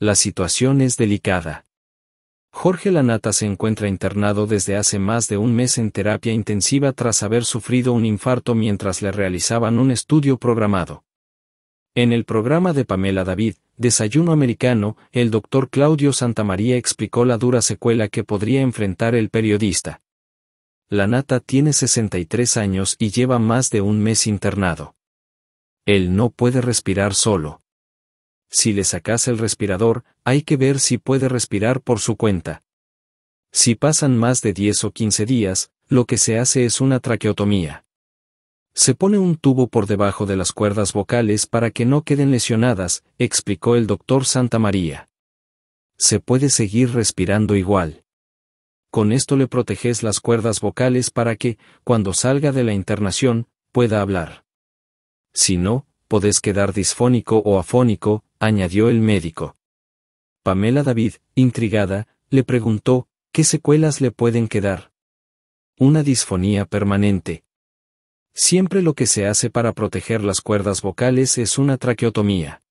La situación es delicada. Jorge Lanata se encuentra internado desde hace más de un mes en terapia intensiva tras haber sufrido un infarto mientras le realizaban un estudio programado. En el programa de Pamela David, Desayuno Americano, el doctor Claudio Santamaría explicó la dura secuela que podría enfrentar el periodista. Lanata tiene 63 años y lleva más de un mes internado. Él no puede respirar solo. Si le sacas el respirador, hay que ver si puede respirar por su cuenta. Si pasan más de 10 o 15 días, lo que se hace es una traqueotomía. Se pone un tubo por debajo de las cuerdas vocales para que no queden lesionadas, explicó el doctor Santa María. Se puede seguir respirando igual. Con esto le proteges las cuerdas vocales para que, cuando salga de la internación, pueda hablar. Si no, podés quedar disfónico o afónico, añadió el médico. Pamela David, intrigada, le preguntó, ¿qué secuelas le pueden quedar? Una disfonía permanente. Siempre lo que se hace para proteger las cuerdas vocales es una traqueotomía.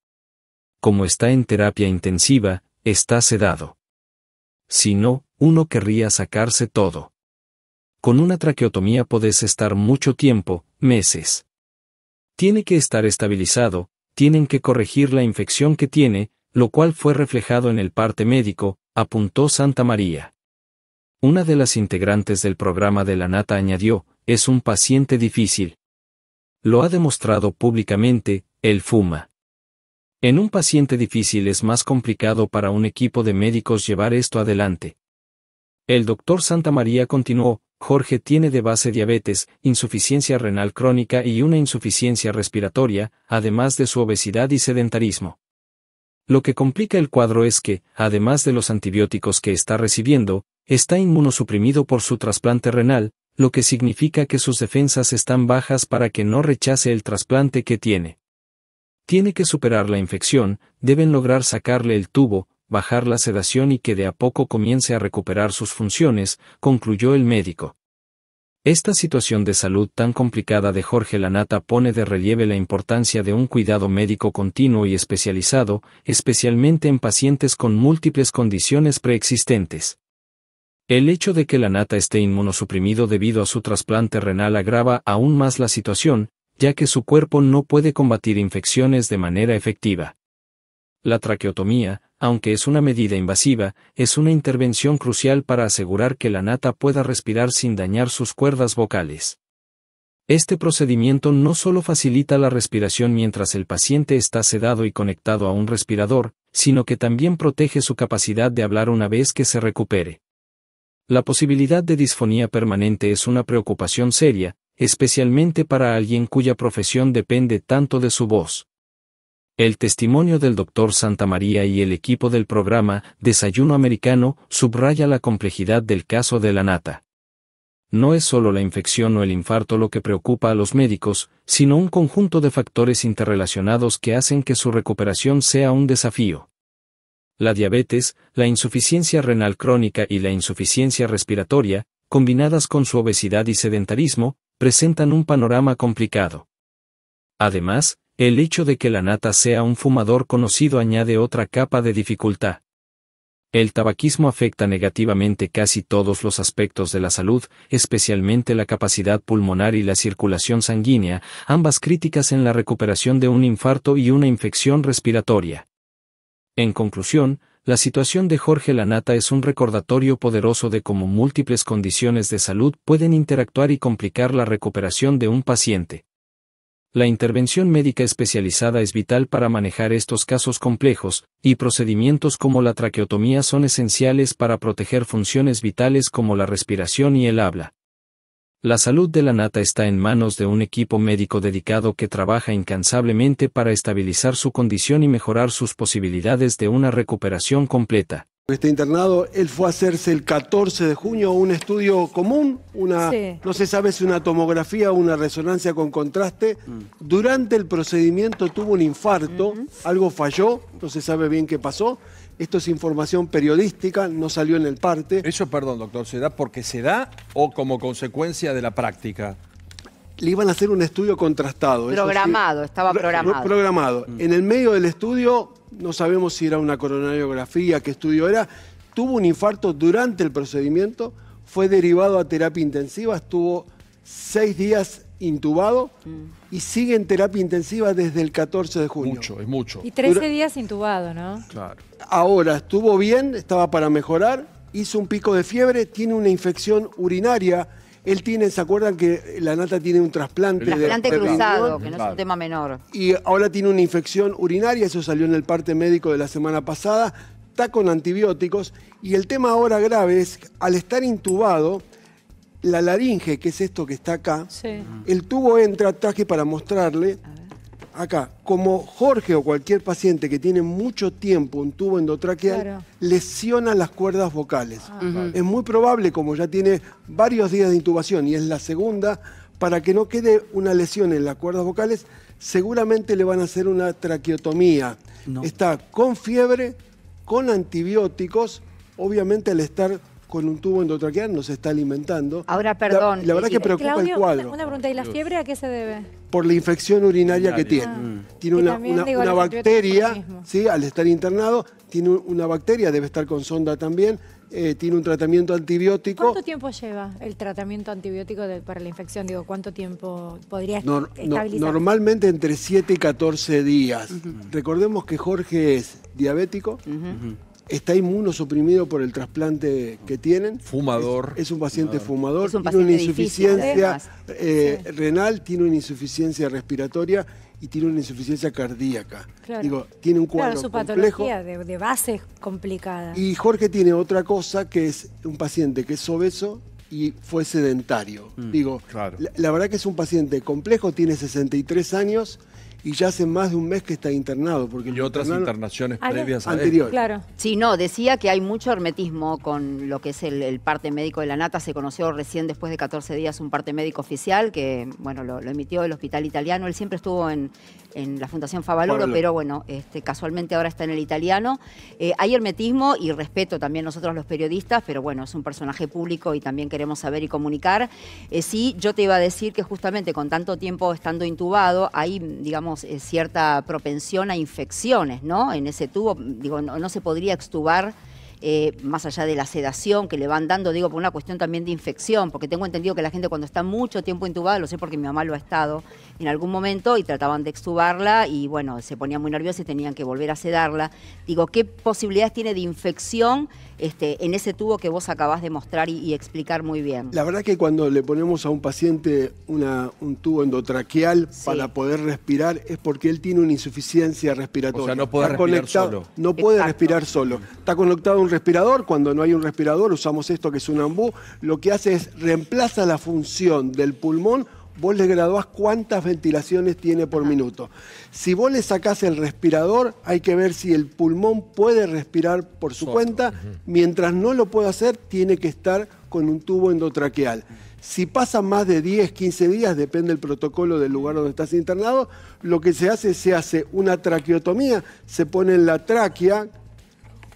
Como está en terapia intensiva, está sedado. Si no, uno querría sacarse todo. Con una traqueotomía podés estar mucho tiempo, meses. Tiene que estar estabilizado, tienen que corregir la infección que tiene, lo cual fue reflejado en el parte médico, apuntó Santa María. Una de las integrantes del programa de la Nata añadió, es un paciente difícil. Lo ha demostrado públicamente, él fuma. En un paciente difícil es más complicado para un equipo de médicos llevar esto adelante. El doctor Santa María continuó, Jorge tiene de base diabetes, insuficiencia renal crónica y una insuficiencia respiratoria, además de su obesidad y sedentarismo. Lo que complica el cuadro es que, además de los antibióticos que está recibiendo, está inmunosuprimido por su trasplante renal, lo que significa que sus defensas están bajas para que no rechace el trasplante que tiene. Tiene que superar la infección, deben lograr sacarle el tubo, bajar la sedación y que de a poco comience a recuperar sus funciones, concluyó el médico. Esta situación de salud tan complicada de Jorge Lanata pone de relieve la importancia de un cuidado médico continuo y especializado, especialmente en pacientes con múltiples condiciones preexistentes. El hecho de que Lanata esté inmunosuprimido debido a su trasplante renal agrava aún más la situación, ya que su cuerpo no puede combatir infecciones de manera efectiva. La traqueotomía, aunque es una medida invasiva, es una intervención crucial para asegurar que la nata pueda respirar sin dañar sus cuerdas vocales. Este procedimiento no solo facilita la respiración mientras el paciente está sedado y conectado a un respirador, sino que también protege su capacidad de hablar una vez que se recupere. La posibilidad de disfonía permanente es una preocupación seria, especialmente para alguien cuya profesión depende tanto de su voz. El testimonio del Dr. Santa María y el equipo del programa Desayuno Americano subraya la complejidad del caso de la nata. No es solo la infección o el infarto lo que preocupa a los médicos, sino un conjunto de factores interrelacionados que hacen que su recuperación sea un desafío. La diabetes, la insuficiencia renal crónica y la insuficiencia respiratoria, combinadas con su obesidad y sedentarismo, presentan un panorama complicado. Además, el hecho de que la nata sea un fumador conocido añade otra capa de dificultad. El tabaquismo afecta negativamente casi todos los aspectos de la salud, especialmente la capacidad pulmonar y la circulación sanguínea, ambas críticas en la recuperación de un infarto y una infección respiratoria. En conclusión, la situación de Jorge Lanata es un recordatorio poderoso de cómo múltiples condiciones de salud pueden interactuar y complicar la recuperación de un paciente. La intervención médica especializada es vital para manejar estos casos complejos, y procedimientos como la traqueotomía son esenciales para proteger funciones vitales como la respiración y el habla. La salud de la nata está en manos de un equipo médico dedicado que trabaja incansablemente para estabilizar su condición y mejorar sus posibilidades de una recuperación completa. Este internado, él fue a hacerse el 14 de junio un estudio común, una, no se sabe si una tomografía o una resonancia con contraste. Mm. Durante el procedimiento tuvo un infarto, algo falló, no se sabe bien qué pasó. Esto es información periodística, no salió en el parte. Eso, perdón, doctor, ¿se da porque se da o como consecuencia de la práctica? Le iban a hacer un estudio contrastado. Programado, estaba programado. Programado. En el medio del estudio no sabemos si era una coronariografía, qué estudio era, tuvo un infarto durante el procedimiento, fue derivado a terapia intensiva, estuvo seis días intubado mm. y sigue en terapia intensiva desde el 14 de junio. Mucho, es mucho. Y 13 días intubado, ¿no? Claro. Ahora, estuvo bien, estaba para mejorar, hizo un pico de fiebre, tiene una infección urinaria. Él tiene, ¿se acuerdan que la nata tiene un trasplante? Trasplante cruzado, que no es un tema menor. Y ahora tiene una infección urinaria, eso salió en el parte médico de la semana pasada, está con antibióticos. Y el tema ahora grave es, al estar intubado, la laringe, que es esto que está acá, el tubo entra, traje para mostrarle, acá, como Jorge o cualquier paciente que tiene mucho tiempo un tubo endotraqueal, lesiona las cuerdas vocales. Ah. Es muy probable, como ya tiene varios días de intubación y es la segunda, para que no quede una lesión en las cuerdas vocales, seguramente le van a hacer una traqueotomía. Está con fiebre, con antibióticos, obviamente al estar con un tubo endotraqueal nos está alimentando. Ahora, perdón. La, verdad que preocupa el cuadro. Una, pregunta, ¿y la fiebre a qué se debe? Por la infección urinaria que tiene. Ah. Tiene una, bacteria, ¿sí? al estar internado, tiene una bacteria, debe estar con sonda también. Eh, tiene un tratamiento antibiótico. ¿Cuánto tiempo lleva el tratamiento antibiótico para la infección? Digo, ¿cuánto tiempo podría estabilizar? normalmente entre 7 y 14 días. Recordemos que Jorge es diabético, está inmunosuprimido por el trasplante que tienen. Fumador. Es, un paciente fumador, tiene una insuficiencia eh, renal, tiene una insuficiencia respiratoria y tiene una insuficiencia cardíaca. Digo, tiene un cuadro claro, su patología de, base complicada. Y Jorge tiene otra cosa que es un paciente que es obeso y fue sedentario. Mm, Digo, la, la, verdad que es un paciente complejo, tiene 63 años y ya hace más de un mes que está internado. Porque y otras internaciones previas a anteriores. Claro. Sí, no, decía que hay mucho hermetismo con lo que es el, parte médico de la nata. Se conoció recién después de 14 días un parte médico oficial que, bueno, lo, emitió el hospital italiano. Él siempre estuvo en, la Fundación Favaloro, pero bueno, este, casualmente ahora está en el italiano. Eh, hay hermetismo y respeto también nosotros los periodistas, pero bueno, es un personaje público y también queremos saber y comunicar. Eh, sí, yo te iba a decir que justamente con tanto tiempo estando intubado, hay, digamos, eh, cierta propensión a infecciones, ¿no? En ese tubo, digo, no, se podría extubar eh, más allá de la sedación que le van dando, digo, por una cuestión también de infección, porque tengo entendido que la gente cuando está mucho tiempo intubada, lo sé porque mi mamá lo ha estado en algún momento y trataban de extubarla y bueno, se ponía muy nerviosa y tenían que volver a sedarla. Digo, ¿qué posibilidades tiene de infección este, en ese tubo que vos acabás de mostrar y, explicar muy bien. La verdad que cuando le ponemos a un paciente un tubo endotraqueal para poder respirar es porque él tiene una insuficiencia respiratoria. O sea, no puede respirar solo. No puede respirar solo. Está conectado a un respirador. Cuando no hay un respirador usamos esto que es un ambú. Lo que hace es reemplaza la función del pulmón vos le graduás cuántas ventilaciones tiene por minuto. Si vos le sacás el respirador, hay que ver si el pulmón puede respirar por su cuenta. Mientras no lo pueda hacer, tiene que estar con un tubo endotraqueal. Si pasan más de 10, 15 días, depende del protocolo del lugar donde estás internado, lo que se hace, se hace una traqueotomía, se pone en la tráquea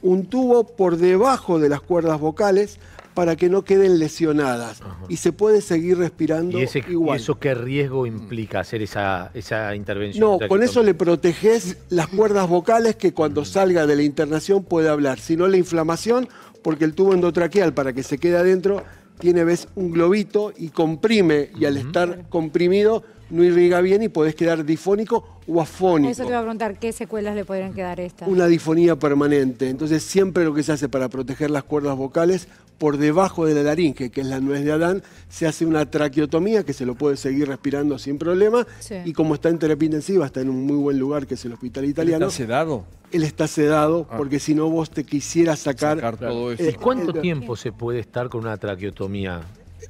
un tubo por debajo de las cuerdas vocales para que no queden lesionadas. Y se puede seguir respirando ¿Y igual. ¿Y eso qué riesgo implica hacer esa, esa intervención? No, con eso le proteges las cuerdas vocales que cuando salga de la internación puede hablar, sino la inflamación, porque el tubo endotraqueal para que se quede adentro tiene ves un globito y comprime. Y al estar comprimido no irriga bien y podés quedar difónico o afónico. Eso te iba a preguntar, ¿qué secuelas le podrían quedar a esta? Una difonía permanente. Entonces siempre lo que se hace para proteger las cuerdas vocales por debajo de la laringe, que es la nuez de Adán, se hace una traqueotomía que se lo puede seguir respirando sin problema. Y como está en terapia intensiva, está en un muy buen lugar que es el hospital italiano. ¿Está sedado? Él está sedado ah. porque si no vos te quisieras sacar... todo eso. ¿Y cuánto tiempo se puede estar con una traqueotomía?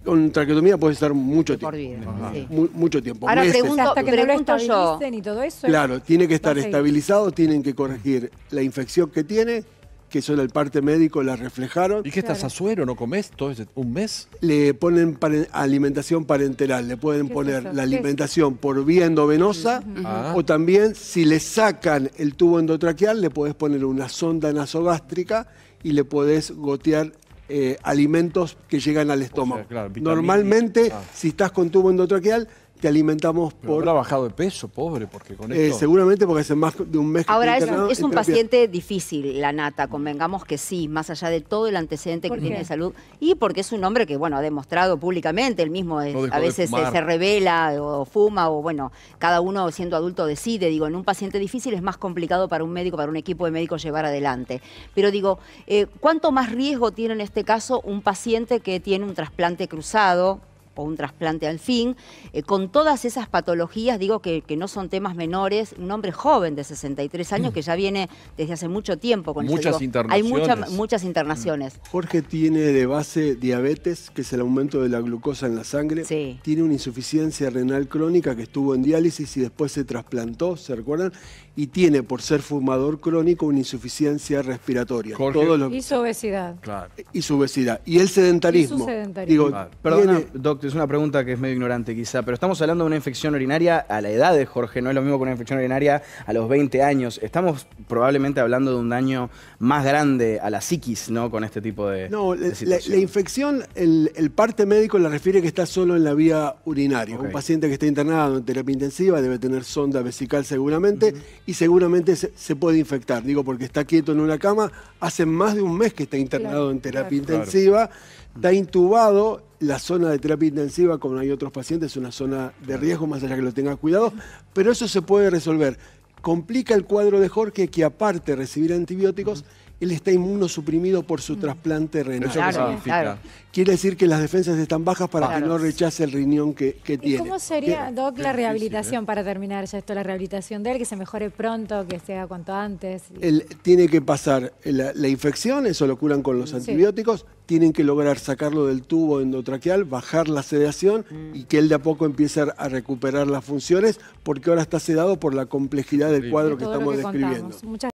Con traqueotomía puede estar mucho tiempo. mucho tiempo. Ahora pregunto, hasta que pregunto yo. Y todo eso, claro, tiene que estar estabilizado, tienen que corregir la infección que tiene, que eso el parte médico la reflejaron. ¿Y qué estás a suero? ¿No comes todo un mes? Le ponen alimentación parenteral, le pueden poner la alimentación por vía endovenosa ah. o también si le sacan el tubo endotraqueal le puedes poner una sonda nasogástrica y le puedes gotear eh, alimentos que llegan al estómago. Normalmente, ah. si estás con tubo endotraqueal, te alimentamos por... Habrá bajado de peso, pobre, porque con eh, esto... seguramente porque hace más de un mes que Ahora, es un, es un paciente difícil, la nata, convengamos que sí, más allá de todo el antecedente que tiene de salud. Y porque es un hombre que, bueno, ha demostrado públicamente, él mismo a veces se, revela o fuma, o bueno, cada uno siendo adulto decide. Digo, en un paciente difícil es más complicado para un médico, para un equipo de médicos llevar adelante. Pero digo, eh, ¿cuánto más riesgo tiene en este caso un paciente que tiene un trasplante cruzado? O un trasplante al fin, eh, con todas esas patologías, digo que, no son temas menores, un hombre joven de 63 años mm. que ya viene desde hace mucho tiempo con muchas internaciones. Hay muchas internaciones. Mm. Jorge tiene de base diabetes, que es el aumento de la glucosa en la sangre, tiene una insuficiencia renal crónica que estuvo en diálisis y después se trasplantó, ¿se recuerdan? Y tiene, por ser fumador crónico, una insuficiencia respiratoria. Y su obesidad. Claro. Y su obesidad. Y el sedentarismo. Y su sedentarismo. Digo, Perdona, doctor es una pregunta que es medio ignorante quizá, pero estamos hablando de una infección urinaria a la edad de Jorge, no es lo mismo que una infección urinaria a los 20 años. Estamos probablemente hablando de un daño más grande a la psiquis, ¿no? Con este tipo de. No, la, infección, el, parte médico la refiere que está solo en la vía urinaria. Un paciente que está internado en terapia intensiva debe tener sonda vesical seguramente y seguramente se, puede infectar. Digo, porque está quieto en una cama, hace más de un mes que está internado en terapia intensiva, está intubado la zona de terapia intensiva, como hay otros pacientes, es una zona de riesgo, más allá que lo tenga cuidado, pero eso se puede resolver. Complica el cuadro de Jorge que aparte de recibir antibióticos, él está inmunosuprimido por su trasplante renal. Claro, Quiere decir que las defensas están bajas para que no rechace el riñón que, tiene. ¿Y cómo sería, Doc, la rehabilitación ¿eh? para terminar ya esto, la rehabilitación de él, que se mejore pronto, que sea cuanto antes? Él tiene que pasar la, infección, eso lo curan con los antibióticos, tienen que lograr sacarlo del tubo endotraqueal, bajar la sedación mm. y que él de a poco empiece a recuperar las funciones, porque ahora está sedado por la complejidad del cuadro que estamos describiendo.